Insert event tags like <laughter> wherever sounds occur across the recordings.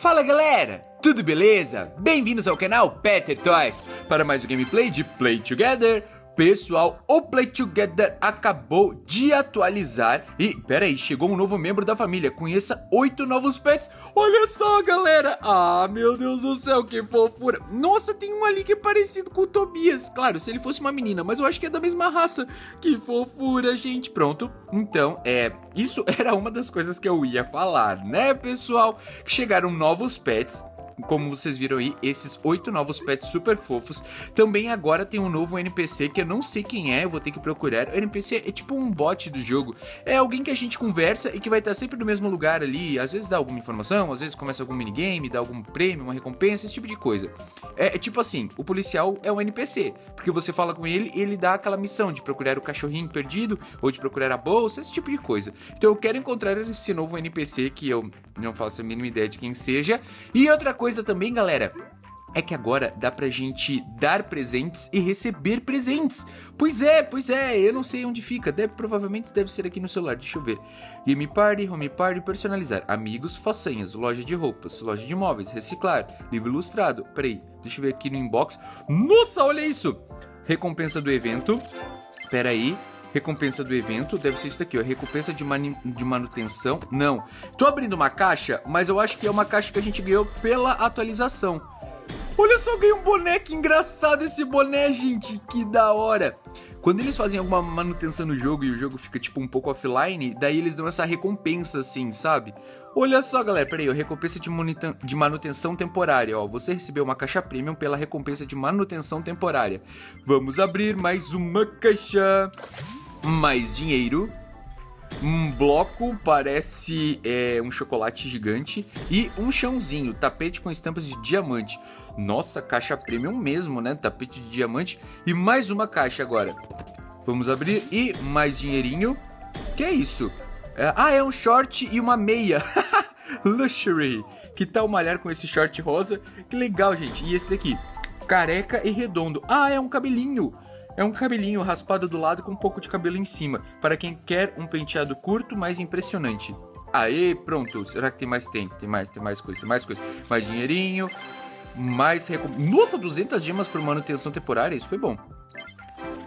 Fala galera, tudo beleza? Bem-vindos ao canal Peter Toys para mais um gameplay de Play Together. Pessoal, o Play Together acabou de atualizar e, peraí, chegou um novo membro da família. Conheça oito novos pets. Olha só, galera. Ah, meu Deus do céu, que fofura. Nossa, tem um ali que é parecido com o Tobias. Claro, se ele fosse uma menina, mas eu acho que é da mesma raça. Que fofura, gente. Pronto. Então, é, isso <laughs> era uma das coisas que eu ia falar, né, pessoal? Que chegaram novos pets como vocês viram aí, esses oito novos pets super fofos. Também agora tem um novo NPC que eu não sei quem é, eu vou ter que procurar. O NPC é tipo um bot do jogo. É alguém que a gente conversa e que vai estar sempre no mesmo lugar ali. Às vezes dá alguma informação, às vezes começa algum minigame, dá algum prêmio, uma recompensa, esse tipo de coisa. É, é tipo assim, o policial é um NPC, porque você fala com ele e ele dá aquela missão de procurar o cachorrinho perdido ou de procurar a bolsa, esse tipo de coisa. Então eu quero encontrar esse novo NPC que eu não faço a mínima ideia de quem seja. E outra coisa também, galera, é que agora dá pra gente dar presentes e receber presentes. Pois é, pois é, eu não sei onde fica. Deve, provavelmente deve ser aqui no celular, deixa eu ver. Game Party, Home Party, personalizar. Amigos, façanhas, loja de roupas, loja de móveis, reciclar, livro ilustrado. Peraí, deixa eu ver aqui no inbox. Nossa, olha isso! Recompensa do evento. Peraí. Recompensa do evento, deve ser isso daqui, ó. Recompensa de, mani de manutenção. Não. Tô abrindo uma caixa, mas eu acho que é uma caixa que a gente ganhou pela atualização. Olha só, ganhei um boné, que engraçado esse boné, gente. Que da hora. Quando eles fazem alguma manutenção no jogo e o jogo fica tipo um pouco offline, daí eles dão essa recompensa assim, sabe? Olha só, galera, peraí, ó, recompensa de, de manutenção temporária, ó. Você recebeu uma caixa premium pela recompensa de manutenção temporária. Vamos abrir mais uma caixa mais dinheiro, um bloco parece é, um chocolate gigante e um chãozinho, tapete com estampas de diamante. Nossa, caixa premium mesmo, né? Tapete de diamante e mais uma caixa agora. Vamos abrir e mais dinheirinho. Que é isso? É, ah, é um short e uma meia. <laughs> Luxury. Que tal malhar com esse short rosa? Que legal, gente. E esse daqui? Careca e redondo. Ah, é um cabelinho. É um cabelinho raspado do lado com um pouco de cabelo em cima, para quem quer um penteado curto, mas impressionante. Aê, pronto. Será que tem mais? Tem, tem mais, tem mais coisa, tem mais coisa. Mais dinheirinho, mais. Nossa, 200 gemas por manutenção temporária, isso foi bom.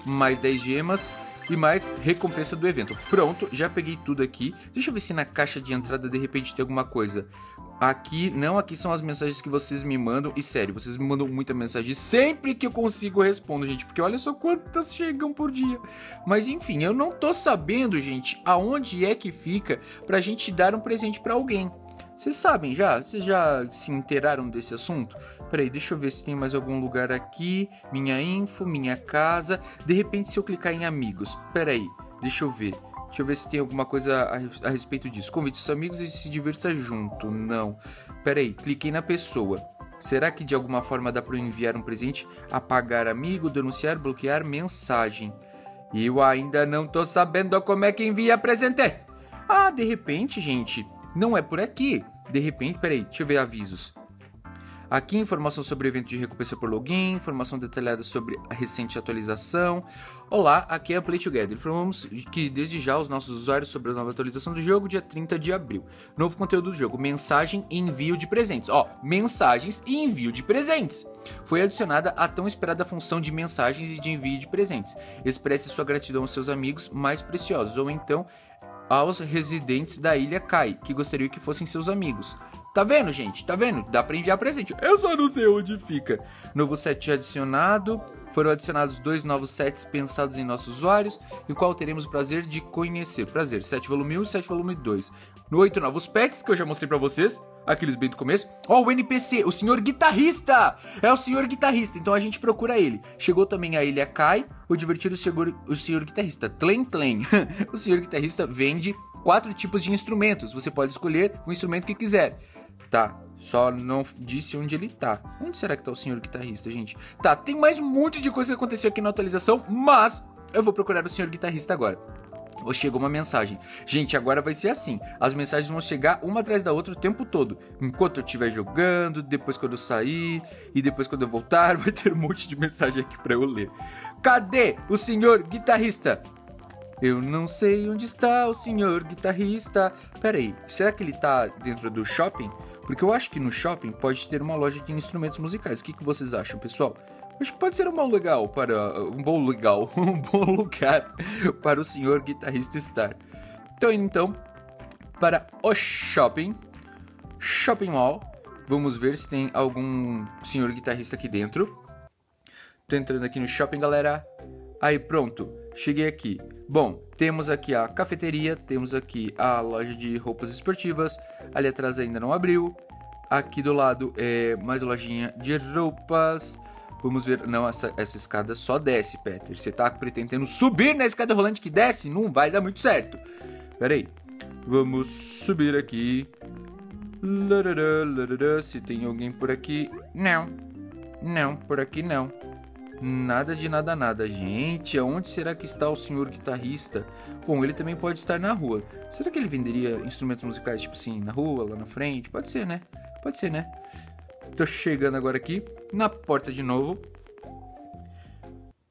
Mais 10 gemas e mais recompensa do evento. Pronto, já peguei tudo aqui. Deixa eu ver se na caixa de entrada de repente tem alguma coisa. Aqui, não, aqui são as mensagens que vocês me mandam. E sério, vocês me mandam muita mensagem. Sempre que eu consigo eu respondo, gente. Porque olha só quantas chegam por dia. Mas enfim, eu não tô sabendo, gente, aonde é que fica pra gente dar um presente para alguém. Vocês sabem já? Vocês já se inteiraram desse assunto? Peraí, deixa eu ver se tem mais algum lugar aqui. Minha info, minha casa. De repente, se eu clicar em amigos. Peraí, deixa eu ver. Deixa eu ver se tem alguma coisa a, a respeito disso. Convide seus amigos e se divirta junto. Não. Pera aí, cliquei na pessoa. Será que de alguma forma dá para eu enviar um presente? Apagar amigo, denunciar, bloquear mensagem. Eu ainda não tô sabendo como é que envia presente. Ah, de repente, gente, não é por aqui. De repente, peraí, deixa eu ver avisos. Aqui, informação sobre o evento de recompensa por login, informação detalhada sobre a recente atualização. Olá, aqui é a Play Together. Informamos que desde já os nossos usuários sobre a nova atualização do jogo, dia 30 de abril. Novo conteúdo do jogo: mensagem e envio de presentes. Ó, mensagens e envio de presentes. Foi adicionada a tão esperada função de mensagens e de envio de presentes. Expresse sua gratidão aos seus amigos mais preciosos, ou então aos residentes da ilha Kai, que gostariam que fossem seus amigos. Tá vendo, gente? Tá vendo? Dá pra enviar presente. Eu só não sei onde fica. Novo set adicionado. Foram adicionados dois novos sets pensados em nossos usuários, em qual teremos o prazer de conhecer. Prazer, 7 volume 1 e 7 volume 2. No 8 novos pets, que eu já mostrei pra vocês, aqueles bem do começo. Ó, oh, o NPC, o senhor guitarrista! É o senhor guitarrista, então a gente procura ele. Chegou também a Ilha Kai, o divertido senhor, o senhor guitarrista, Tlen Tlen. <laughs> o senhor guitarrista vende quatro tipos de instrumentos, você pode escolher o instrumento que quiser. Tá, só não disse onde ele tá. Onde será que tá o senhor guitarrista, gente? Tá, tem mais um monte de coisa que aconteceu aqui na atualização, mas eu vou procurar o senhor guitarrista agora. Ou chegou uma mensagem. Gente, agora vai ser assim. As mensagens vão chegar uma atrás da outra o tempo todo. Enquanto eu estiver jogando, depois quando eu sair, e depois quando eu voltar, <laughs> vai ter um monte de mensagem aqui pra eu ler. Cadê o senhor guitarrista? Eu não sei onde está o senhor guitarrista. Pera aí, será que ele tá dentro do shopping? Porque eu acho que no shopping pode ter uma loja de instrumentos musicais. O que, que vocês acham, pessoal? Acho que pode ser um bom legal para um bom legal, <laughs> um bom lugar para o senhor guitarrista estar. Então, então, para o shopping, shopping mall, vamos ver se tem algum senhor guitarrista aqui dentro. Tô entrando aqui no shopping, galera. Aí, pronto, cheguei aqui. Bom, temos aqui a cafeteria, temos aqui a loja de roupas esportivas. Ali atrás ainda não abriu. Aqui do lado é mais lojinha de roupas. Vamos ver. Não, essa, essa escada só desce, Peter. Você tá pretendendo subir na escada rolante que desce? Não vai dar muito certo. Pera aí. Vamos subir aqui. Se tem alguém por aqui. Não. Não, por aqui não. Nada de nada nada, gente. Aonde será que está o senhor guitarrista? Bom, ele também pode estar na rua. Será que ele venderia instrumentos musicais, tipo assim, na rua, lá na frente? Pode ser, né? Pode ser, né? Tô chegando agora aqui na porta de novo.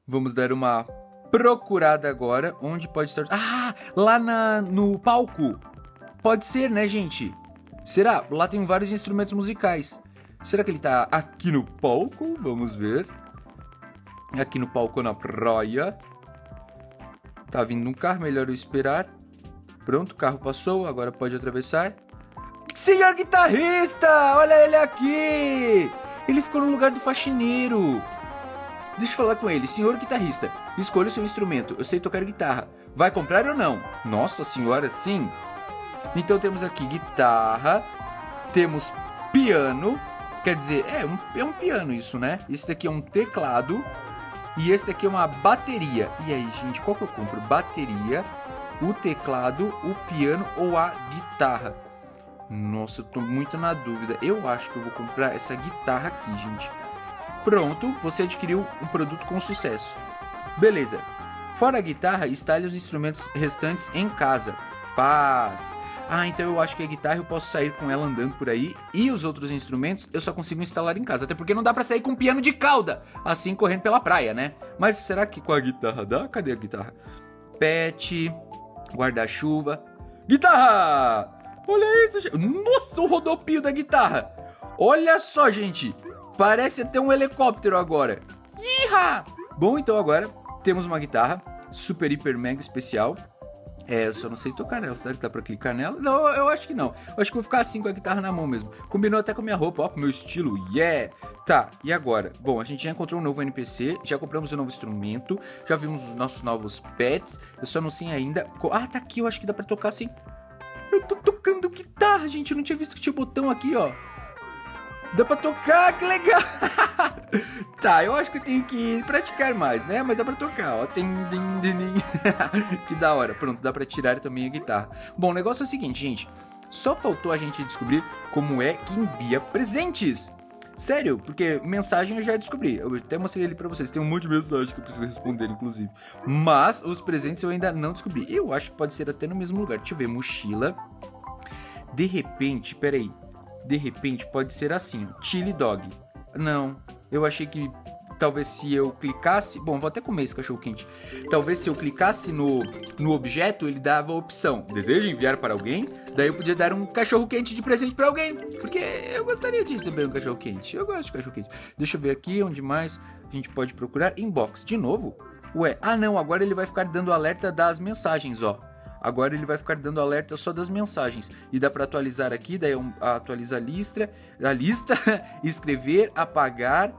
Vamos dar uma procurada agora. Onde pode estar? Ah, lá na, no palco. Pode ser, né, gente? Será? Lá tem vários instrumentos musicais. Será que ele tá aqui no palco? Vamos ver. Aqui no palco na praia. Tá vindo um carro, melhor eu esperar. Pronto, o carro passou, agora pode atravessar. Senhor guitarrista, olha ele aqui! Ele ficou no lugar do faxineiro. Deixa eu falar com ele. Senhor guitarrista, escolha o seu instrumento. Eu sei tocar guitarra. Vai comprar ou não? Nossa senhora, sim. Então temos aqui guitarra, temos piano. Quer dizer, é um, é um piano isso, né? Esse daqui é um teclado. E esse daqui é uma bateria. E aí, gente, qual que eu compro? Bateria, o teclado, o piano ou a guitarra? Nossa, eu tô muito na dúvida. Eu acho que eu vou comprar essa guitarra aqui, gente. Pronto, você adquiriu um produto com sucesso. Beleza. Fora a guitarra, instale os instrumentos restantes em casa. Paz. Ah, então eu acho que a guitarra eu posso sair com ela andando por aí e os outros instrumentos eu só consigo instalar em casa, até porque não dá para sair com piano de cauda, assim correndo pela praia, né? Mas será que com a guitarra dá? Cadê a guitarra? Pet, guarda-chuva, guitarra! Olha isso, gente. Nossa, o rodopio da guitarra. Olha só, gente. Parece até um helicóptero agora. Iha! Bom, então agora temos uma guitarra super, hiper, mega especial. É, eu só não sei tocar nela. Será que dá pra clicar nela? Não, eu acho que não. Eu acho que vou ficar assim com a guitarra na mão mesmo. Combinou até com a minha roupa, ó, com o meu estilo. Yeah! Tá, e agora? Bom, a gente já encontrou um novo NPC, já compramos um novo instrumento, já vimos os nossos novos pets. Eu só não sei ainda. Ah, tá aqui, eu acho que dá pra tocar assim. Eu tô tocando guitarra, gente. Eu não tinha visto que tinha botão aqui, ó. Dá pra tocar, que legal! <laughs> tá, eu acho que eu tenho que praticar mais, né? Mas dá pra tocar, ó. Tem, <laughs> que da hora. Pronto, dá pra tirar também a guitarra. Bom, o negócio é o seguinte, gente. Só faltou a gente descobrir como é que envia presentes. Sério, porque mensagem eu já descobri. Eu até mostrei ali pra vocês. Tem um monte de mensagem que eu preciso responder, inclusive. Mas os presentes eu ainda não descobri. Eu acho que pode ser até no mesmo lugar. Deixa eu ver. Mochila. De repente, peraí. De repente pode ser assim: Chili Dog. Não, eu achei que talvez se eu clicasse. Bom, vou até comer esse cachorro quente. Talvez se eu clicasse no, no objeto, ele dava a opção: deseja enviar para alguém? Daí eu podia dar um cachorro quente de presente para alguém. Porque eu gostaria de receber um cachorro quente. Eu gosto de cachorro quente. Deixa eu ver aqui onde mais a gente pode procurar. Inbox. De novo? Ué, ah não, agora ele vai ficar dando alerta das mensagens, ó. Agora ele vai ficar dando alerta só das mensagens. E dá para atualizar aqui, daí atualiza a lista, a lista, <laughs> escrever, apagar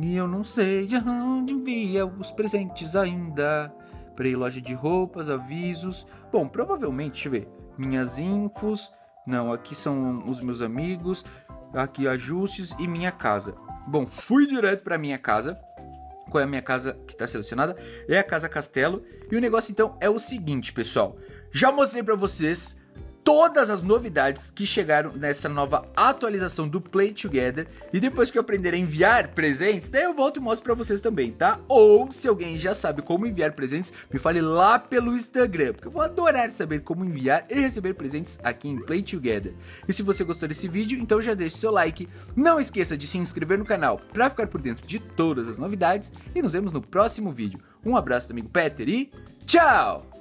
e eu não sei de onde envia os presentes ainda. Peraí, loja de roupas, avisos. Bom, provavelmente, deixa eu ver. Minhas infos. Não, aqui são os meus amigos. Aqui ajustes e minha casa. Bom, fui direto para minha casa. Qual é a minha casa que está selecionada? É a Casa Castelo. E o negócio então é o seguinte, pessoal. Já mostrei para vocês todas as novidades que chegaram nessa nova atualização do Play Together. E depois que eu aprender a enviar presentes, daí eu volto e mostro pra vocês também, tá? Ou se alguém já sabe como enviar presentes, me fale lá pelo Instagram, porque eu vou adorar saber como enviar e receber presentes aqui em Play Together. E se você gostou desse vídeo, então já deixe seu like. Não esqueça de se inscrever no canal para ficar por dentro de todas as novidades e nos vemos no próximo vídeo. Um abraço do amigo Peter e tchau!